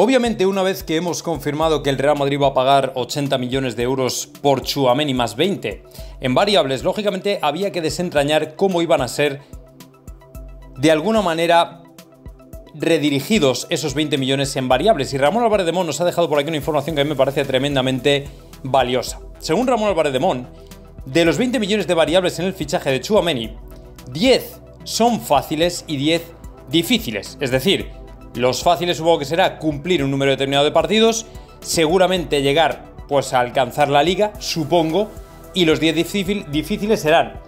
Obviamente, una vez que hemos confirmado que el Real Madrid va a pagar 80 millones de euros por Chuameni más 20 en variables, lógicamente había que desentrañar cómo iban a ser de alguna manera redirigidos esos 20 millones en variables. Y Ramón Álvarez de Mon nos ha dejado por aquí una información que a mí me parece tremendamente valiosa. Según Ramón Álvarez de Mon, de los 20 millones de variables en el fichaje de Chuameni, 10 son fáciles y 10 difíciles. Es decir, los fáciles supongo que será cumplir un número determinado de partidos, seguramente llegar pues a alcanzar la liga, supongo, y los 10 difíciles serán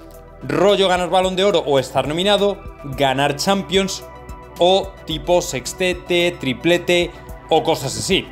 rollo ganar balón de oro o estar nominado, ganar Champions o tipo sextete, triplete o cosas así.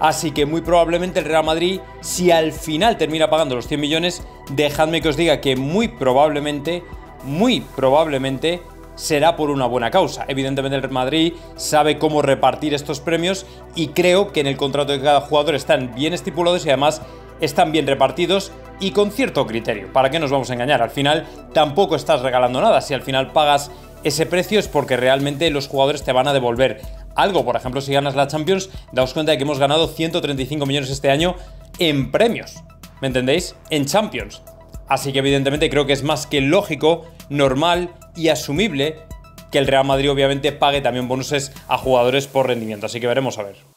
Así que muy probablemente el Real Madrid, si al final termina pagando los 100 millones, dejadme que os diga que muy probablemente, muy probablemente será por una buena causa. Evidentemente el Madrid sabe cómo repartir estos premios y creo que en el contrato de cada jugador están bien estipulados y además están bien repartidos y con cierto criterio. ¿Para qué nos vamos a engañar? Al final tampoco estás regalando nada. Si al final pagas ese precio es porque realmente los jugadores te van a devolver algo. Por ejemplo, si ganas la Champions, daos cuenta de que hemos ganado 135 millones este año en premios. ¿Me entendéis? En Champions. Así que evidentemente creo que es más que lógico, normal y asumible que el Real Madrid obviamente pague también bonuses a jugadores por rendimiento. Así que veremos a ver.